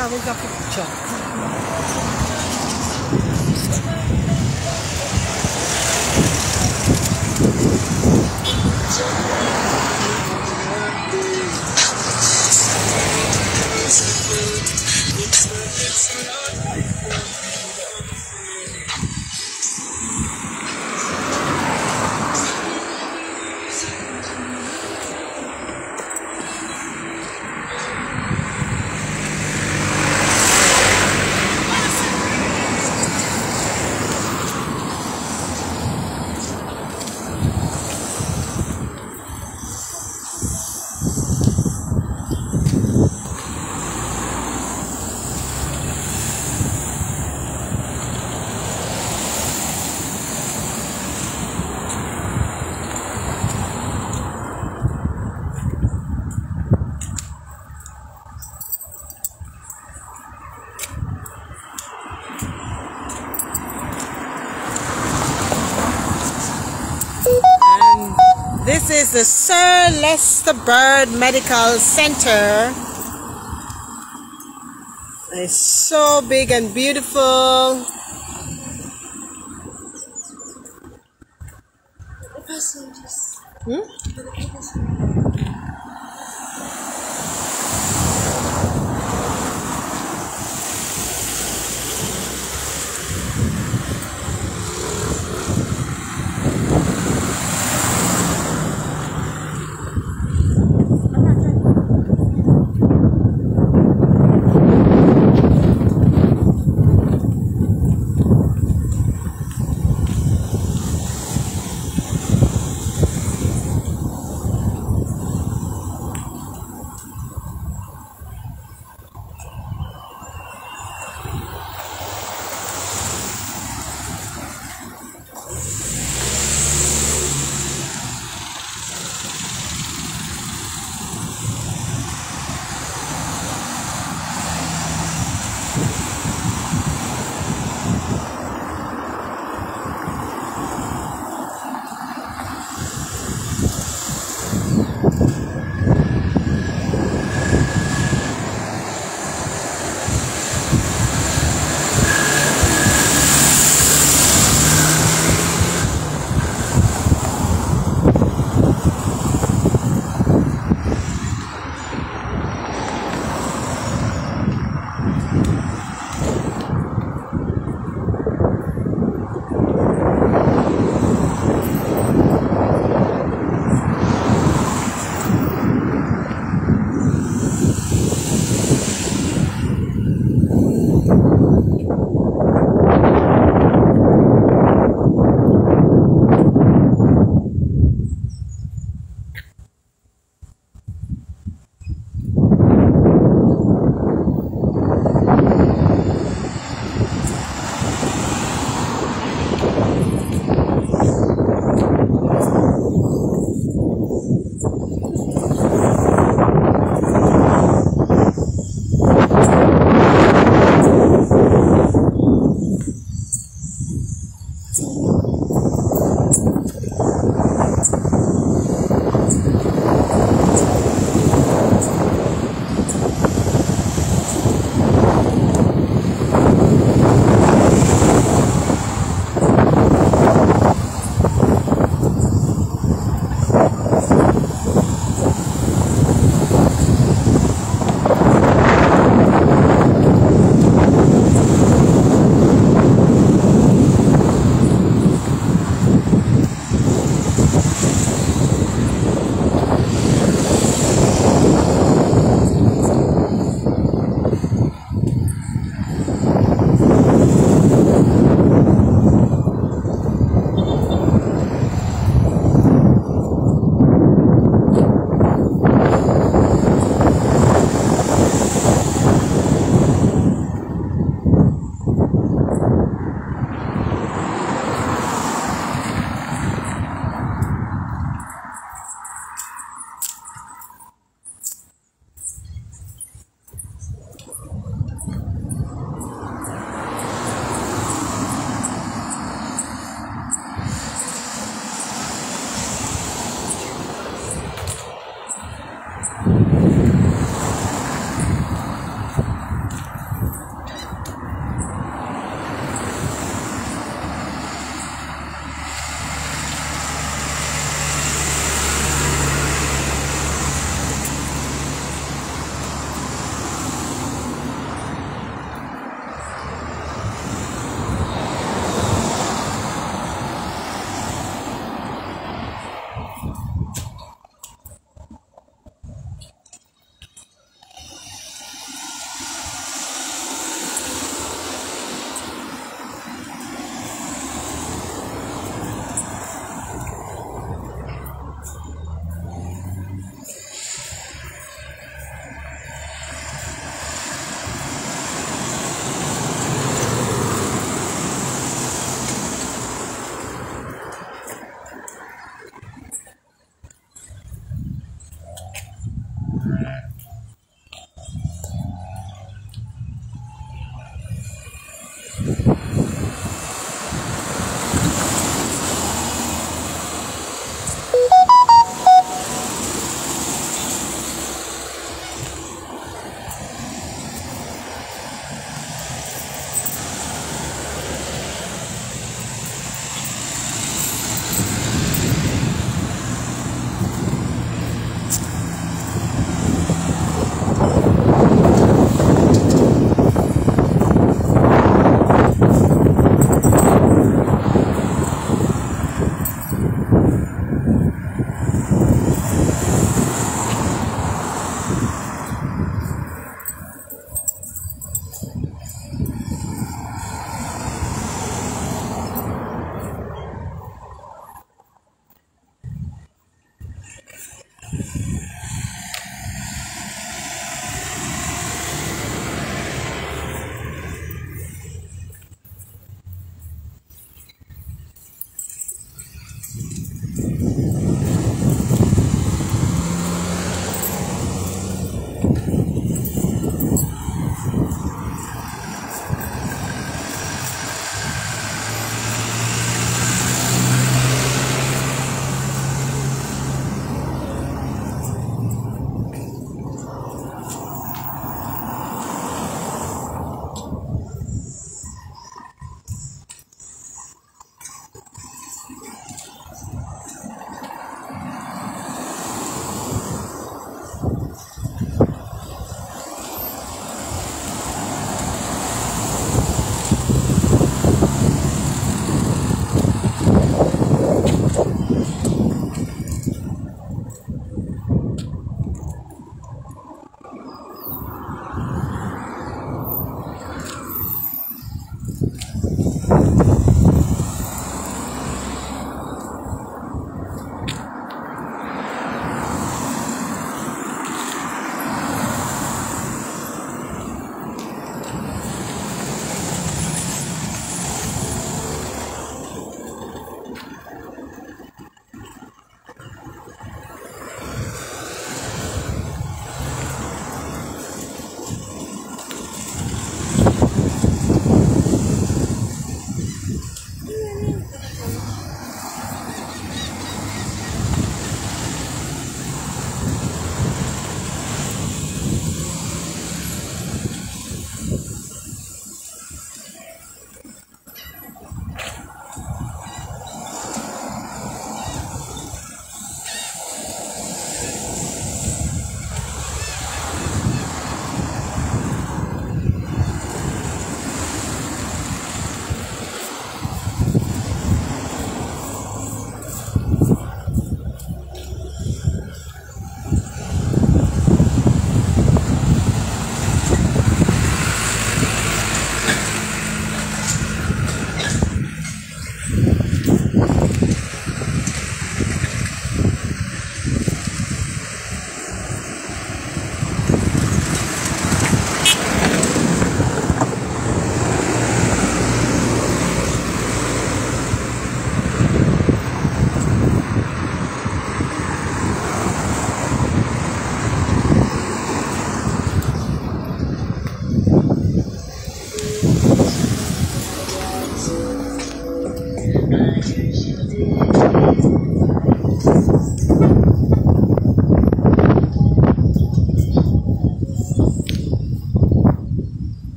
finalmente a picture. This is the Sir Lester Bird Medical Center. It's so big and beautiful. Hmm?